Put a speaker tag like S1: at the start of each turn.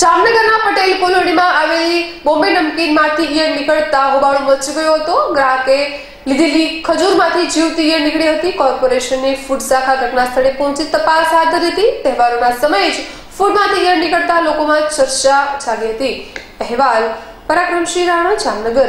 S1: જામનગરના પટેલ કોલોનીમાં આવેલી બોમ્બે નમકીનમાંથી ઈયળ નીકળતા હોબાળો મચી ગયો હતો. ગ્રાહકે લીધેલી ખજૂરમાંથી જીવતી ઈયળ નીકળી હતી. કોર્પોરેશનની ફૂડ શાખા ઘટના સ્થળે પહોંચી તપાસ હાથ ધરી હતી. તહેવારોના સમયે જ ફૂડમાંથી ઈયળ નીકળતા લોકોમાં ચર્ચા જાગી હતી. અહેવાલ પરાક્રમસિંહ રાણા, જામનગર.